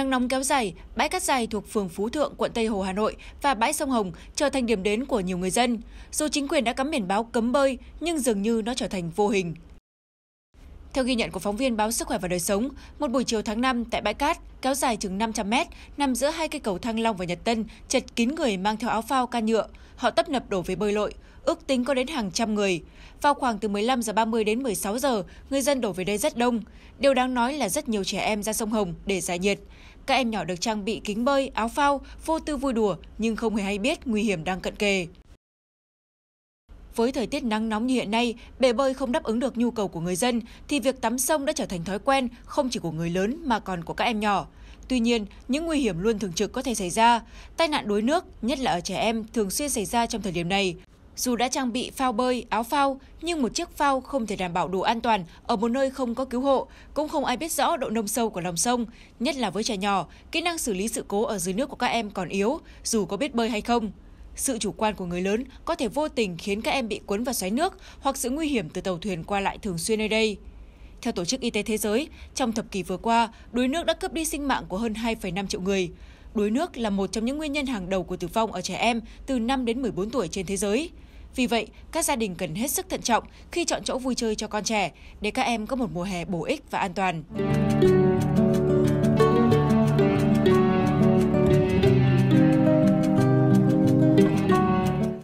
Nắng nóng kéo dài, bãi cát dài thuộc phường Phú Thượng, quận Tây Hồ, Hà Nội và bãi sông Hồng trở thành điểm đến của nhiều người dân. Dù chính quyền đã cắm biển báo cấm bơi, nhưng dường như nó trở thành vô hình. Theo ghi nhận của phóng viên báo Sức khỏe và đời sống, một buổi chiều tháng 5 tại bãi cát kéo dài chừng 500 mét, nằm giữa hai cây cầu Thăng Long và Nhật Tân, chật kín người mang theo áo phao ca nhựa. Họ tấp nập đổ về bơi lội, ước tính có đến hàng trăm người. Vào khoảng từ 15 giờ 30 đến 16 giờ, người dân đổ về đây rất đông. Điều đáng nói là rất nhiều trẻ em ra sông Hồng để giải nhiệt. Các em nhỏ được trang bị kính bơi, áo phao, vô tư vui đùa nhưng không hề hay biết nguy hiểm đang cận kề. Với thời tiết nắng nóng như hiện nay, bể bơi không đáp ứng được nhu cầu của người dân thì việc tắm sông đã trở thành thói quen không chỉ của người lớn mà còn của các em nhỏ. Tuy nhiên, những nguy hiểm luôn thường trực có thể xảy ra. Tai nạn đuối nước, nhất là ở trẻ em, thường xuyên xảy ra trong thời điểm này. Dù đã trang bị phao bơi, áo phao, nhưng một chiếc phao không thể đảm bảo đủ an toàn ở một nơi không có cứu hộ, cũng không ai biết rõ độ nông sâu của lòng sông, nhất là với trẻ nhỏ, kỹ năng xử lý sự cố ở dưới nước của các em còn yếu, dù có biết bơi hay không. Sự chủ quan của người lớn có thể vô tình khiến các em bị cuốn vào xoáy nước hoặc sự nguy hiểm từ tàu thuyền qua lại thường xuyên nơi đây. Theo Tổ chức Y tế Thế giới, trong thập kỷ vừa qua, đuối nước đã cướp đi sinh mạng của hơn 2,5 triệu người. Đuối nước là một trong những nguyên nhân hàng đầu của tử vong ở trẻ em từ 5 đến 14 tuổi trên thế giới. Vì vậy, các gia đình cần hết sức thận trọng khi chọn chỗ vui chơi cho con trẻ để các em có một mùa hè bổ ích và an toàn.